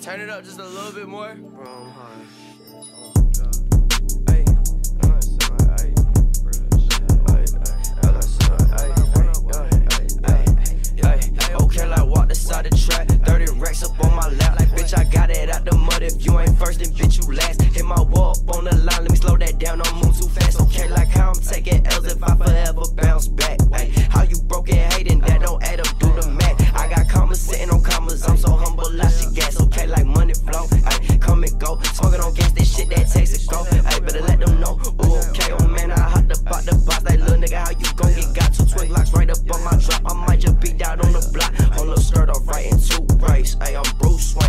Turn it up just a little bit more. Bro, I'm high. Side track, 30 racks up on my lap. Like, bitch, I got it out the mud. If you ain't first, then bitch, you last. Hit my wall up on the line. Let me slow that down. Don't move too fast. Okay, like how I'm taking L's if I Smoking on gas, this shit that takes a go. I better let them know. Ooh, okay, oh man, I hopped up out the box. That little nigga, how you gon' get got? Two twig locks right up on my drop. I might just be down on the block. Hold up, skirt, I'm right two race. Hey, I'm Bruce Wayne.